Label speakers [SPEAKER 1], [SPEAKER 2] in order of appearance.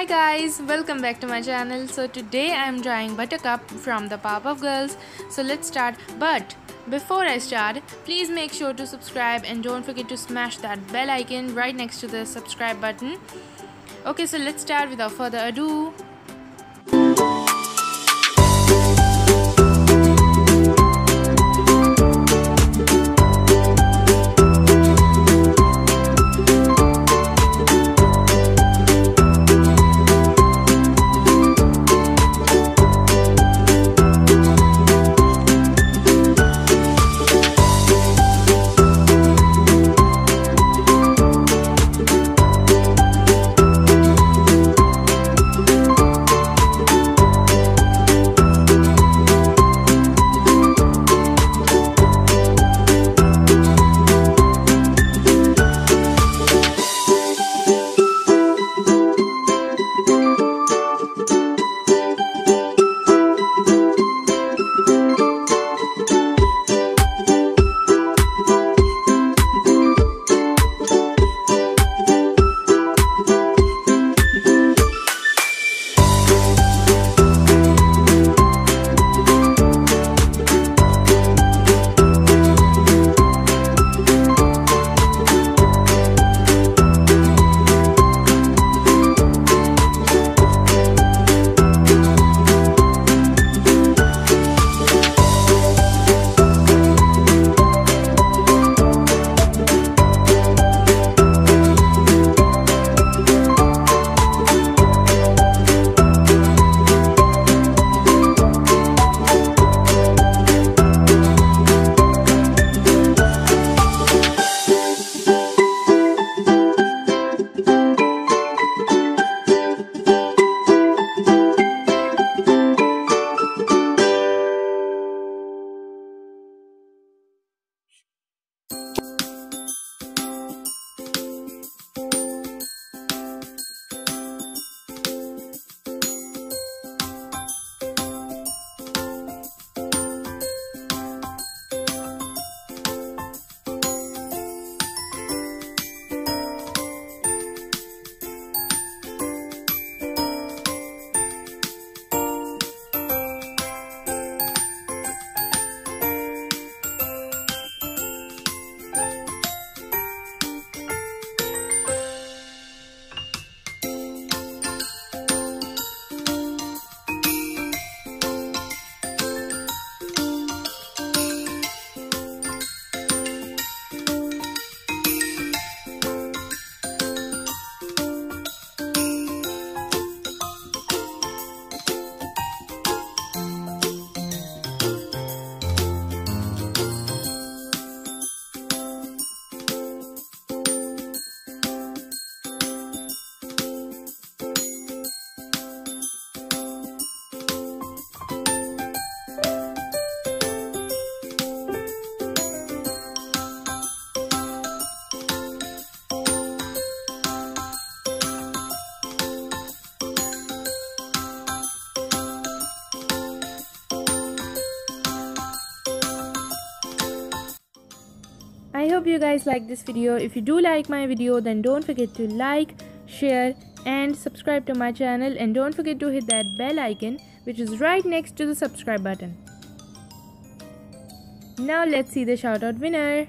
[SPEAKER 1] Hi guys, welcome back to my channel. So today I am drawing Buttercup from the Powerpuff Girls. So let's start. But before I start, please make sure to subscribe and don't forget to smash that bell icon right next to the subscribe button. Okay, so let's start without further ado. Hope you guys like this video. If you do like my video then don't forget to like, share and subscribe to my channel and don't forget to hit that bell icon which is right next to the subscribe button. Now let's see the shoutout winner.